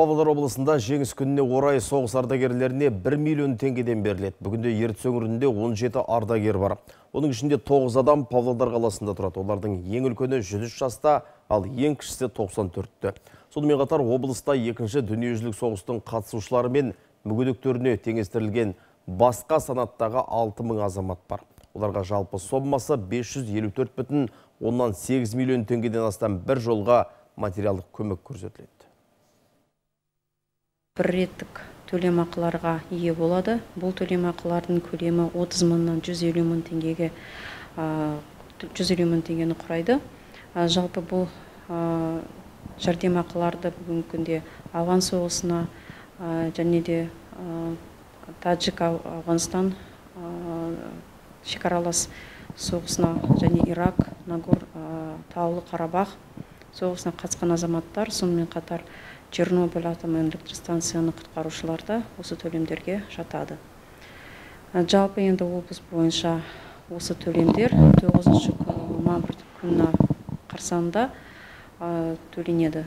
Павлодар облысында жеңіс күніне орай соғыс ардагерлеріне 1 миллион теңгеден беріледі. Бүгінде Ертіс өңірінде 17 ардагер бар. Оның ішінде 9 адам Павлодар қаласында тұрады. Олардың ең үлкені 103 жаста, ал ең кішісі 94-ті. Сонымен қатар облыста екінші дүниежүзілік соғыстың қатысушылары мен мүгедектеріне теңестірілген басқа санаттағы 6000 азамат бар. Оларға жалпы соммасы 554 бүтін оннан 8 миллион теңгеден астам бір жолға материалдық көмек көрсетіледі бір реттік төлемақыларға ие болады. Бұл төлемақылардың көлемі 30 мыңнан 150 мың теңгеге 150 мың теңгені құрайды. Жалпы бұл жәрдемақыларды бүгінгі күнде ауған соғысына және де таджик ауғанстан шекаралас соғысына және ирак нагор таулы қарабақ соғысына қатысқан азаматтар сонымен қатар чернобыль атом электростанцияны құтқарушылар да осы төлемдерге жатады. Жалпы енді облыс бойынша осы төлемдер тоғызыншы мамыр күні қарсаңында төленеді.